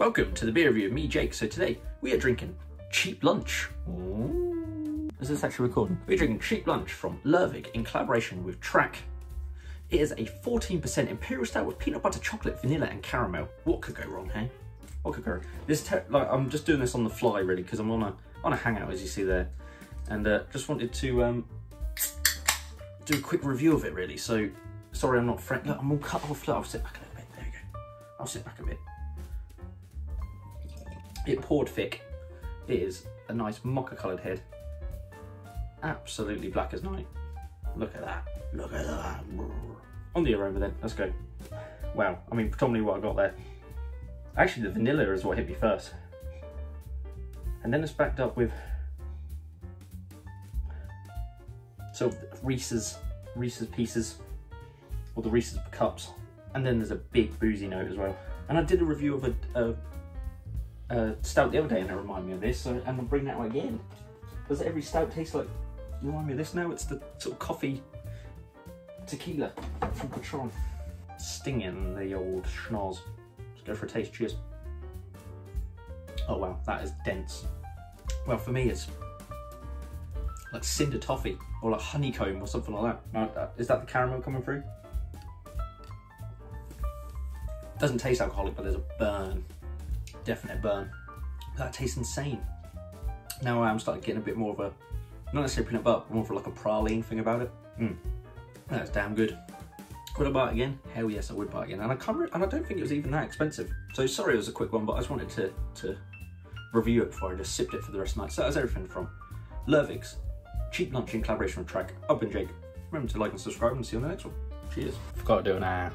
Welcome to the beer review me, Jake. So today we are drinking Cheap Lunch. Ooh. Is this actually recording? We're drinking Cheap Lunch from Lervig in collaboration with Track. It is a 14% Imperial Stout with peanut butter, chocolate, vanilla and caramel. What could go wrong, hey? What could go wrong? This like I'm just doing this on the fly really because I'm on a on a hangout as you see there, and uh, just wanted to um, do a quick review of it really. So sorry I'm not frank. Look, I'm all cut off. Look, I'll sit back a little bit. There you go. I'll sit back a bit. It poured thick. It is a nice mocha coloured head. Absolutely black as night. Look at that. Look at that. On the aroma then, let's go. Wow, I mean, predominantly what I got there. Actually, the vanilla is what hit me first. And then it's backed up with so Reese's Reese's Pieces, or the Reese's Cups. And then there's a big boozy note as well. And I did a review of a, a uh, stout the other day and it reminded me of this, so, and I'm gonna bring that out again. Does every stout taste like, you remind me of this now? It's the sort of coffee tequila from Patron. Stinging the old schnoz. Let's go for a taste, cheers. Oh wow, that is dense. Well, for me it's like cinder toffee or like honeycomb or something like that. Uh, is that the caramel coming through? Doesn't taste alcoholic, but there's a burn definite burn. That tastes insane. Now I'm starting getting a bit more of a, not necessarily peanut butter, but more of like a praline thing about it. Mm. That's damn good. Would I buy it again? Hell yes, I would buy it again. And I can't, and I don't think it was even that expensive. So sorry it was a quick one, but I just wanted to, to review it before I just sipped it for the rest of the night. So that's everything from Lervig's Cheap Lunch in collaboration with Track. I've been Jake. Remember to like and subscribe and see you on the next one. Cheers. Forgot to do an hour.